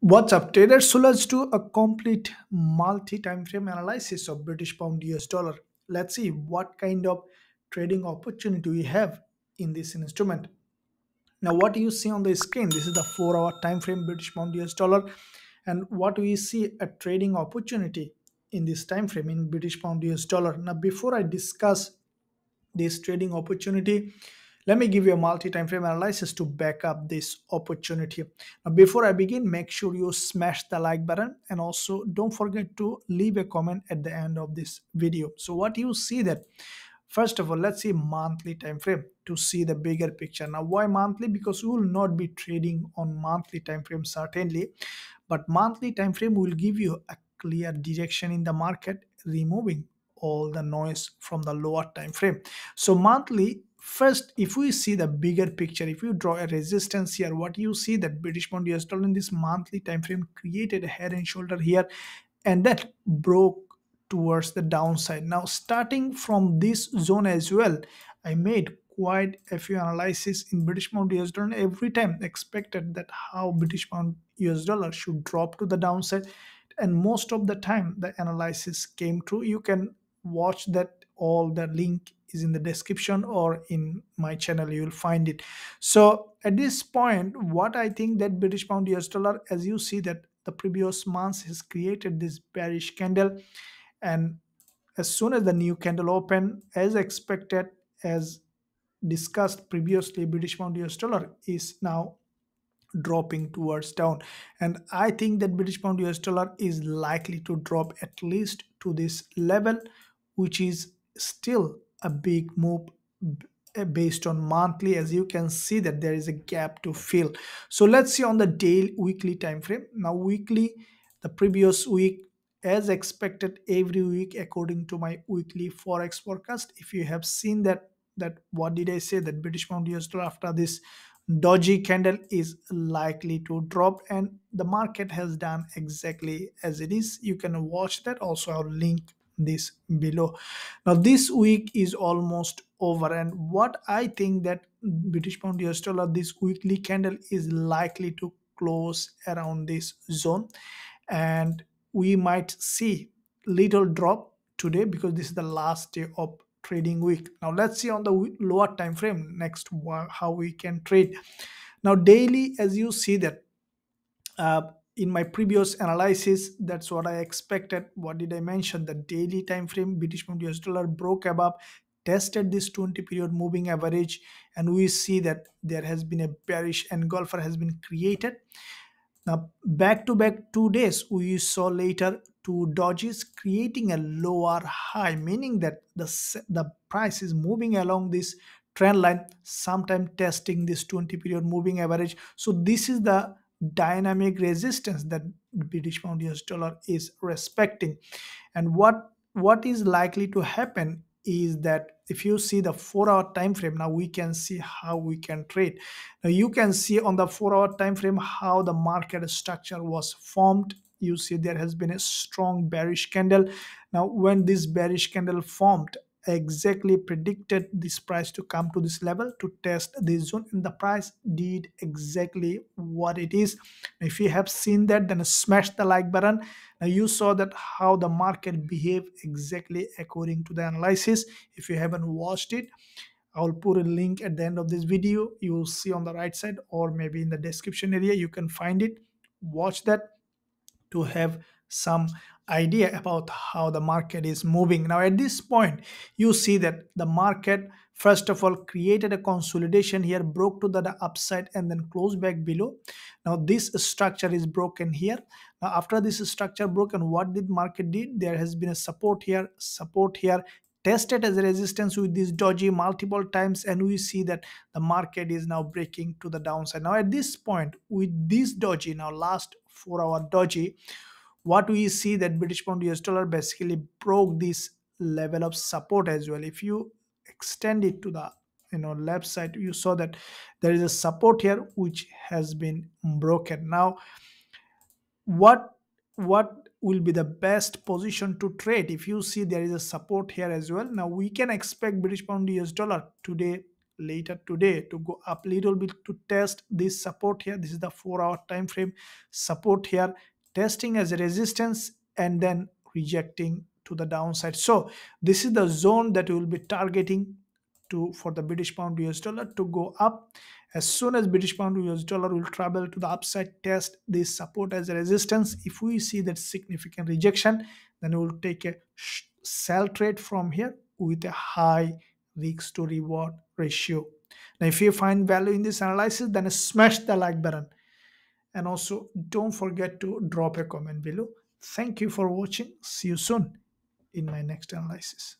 What's up, traders? So let's do a complete multi-time frame analysis of British pound US dollar. Let's see what kind of trading opportunity we have in this instrument. Now, what do you see on the screen, this is the four-hour time frame British pound US dollar, and what we see a trading opportunity in this time frame in British pound US dollar. Now, before I discuss this trading opportunity, let me give you a multi-time frame analysis to back up this opportunity. Now, before I begin, make sure you smash the like button and also don't forget to leave a comment at the end of this video. So what you see that First of all, let's see monthly time frame to see the bigger picture. Now, why monthly? Because we will not be trading on monthly time frame certainly, but monthly time frame will give you a clear direction in the market, removing all the noise from the lower time frame. So monthly first if we see the bigger picture if you draw a resistance here what you see that british pound us dollar in this monthly time frame created a head and shoulder here and that broke towards the downside. Now, starting from this zone as well, I made quite a few analysis in British pound US dollar every time expected that how British pound US dollar should drop to the downside and most of the time the analysis came true you can watch that all the link is in the description or in my channel you will find it. So at this point what i think that british pound us dollar as you see that the previous months has created this bearish candle and as soon as the new candle open as expected as discussed previously british pound us dollar is now dropping towards down. And i think that british pound us dollar is likely to drop at least to this level which is still a big move based on monthly as you can see that there is a gap to fill. So let's see on the daily weekly time frame. Now weekly the previous week as expected every week according to my weekly forex forecast if you have seen that that what did i say that british pound us dollar after this doji candle is likely to drop and the market has done exactly as it is. You can watch that. Also i'll link this below. Now this week is almost over and what i think that british pound us dollar this weekly candle is likely to close around this zone and we might see little drop today because this is the last day of trading week. Now let's see on the lower time frame next how we can trade. Now daily as you see that uh, in my previous analysis that's what i expected. What did i mention? The daily time frame british pound us dollar broke above tested this 20 period moving average and we see that there has been a bearish engulfer has been created. Now, back to back two days, we saw later two dojis creating a lower high, meaning that the, the price is moving along this trend line, sometime testing this 20 period moving average. So, this is the dynamic resistance that British pound US dollar is respecting. And what what is likely to happen is that if you see the four hour time frame now we can see how we can trade. Now you can see on the four hour time frame how the market structure was formed. You see there has been a strong bearish candle. Now when this bearish candle formed exactly predicted this price to come to this level to test this zone and the price did exactly what it is if you have seen that then smash the like button now you saw that how the market behaved exactly according to the analysis if you haven't watched it I'll put a link at the end of this video. You will see on the right side or maybe in the description area. You can find it. Watch that to have some idea about how the market is moving. Now, at this point, you see that the market, first of all, created a consolidation here, broke to the upside, and then closed back below. Now, this structure is broken here. Now, after this structure broken, what did market did? There has been a support here, support here, tested as a resistance with this doji multiple times and we see that the market is now breaking to the downside now at this point with this doji now last four hour doji what we see that british pound us dollar basically broke this level of support as well. If you extend it to the you know left side you saw that there is a support here which has been broken. Now what what will be the best position to trade? If you see there is a support here as well now we can expect british pound us dollar today later today to go up a little bit to test this support here. This is the four hour time frame support here testing as a resistance and then rejecting to the downside. So this is the zone that we will be targeting to for the british pound us dollar to go up. As soon as british pound us dollar will travel to the upside test this support as a resistance. If we see that significant rejection then we will take a sell trade from here with a high risk to reward ratio. Now if you find value in this analysis then smash the like button and also don't forget to drop a comment below. Thank you for watching. See you soon in my next analysis